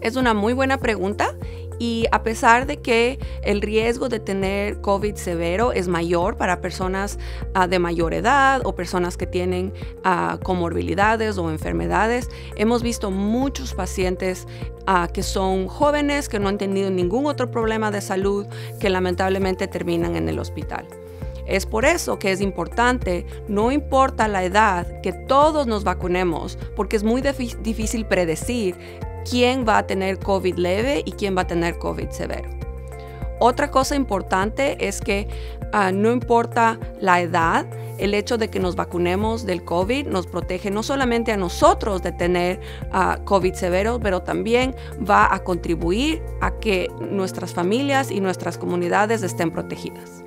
Es una muy buena pregunta y a pesar de que el riesgo de tener COVID severo es mayor para personas ah, de mayor edad o personas que tienen uh, comorbilidades o enfermedades, hemos visto muchos pacientes uh, que son jóvenes, que no han tenido ningún otro problema de salud, que lamentablemente terminan en el hospital. Es por eso que es importante, no importa la edad, que todos nos vacunemos, porque es muy difícil predecir quién va a tener COVID leve y quién va a tener COVID severo. Otra cosa importante es que uh, no importa la edad, el hecho de que nos vacunemos del COVID nos protege no solamente a nosotros de tener uh, COVID severo, pero también va a contribuir a que nuestras familias y nuestras comunidades estén protegidas.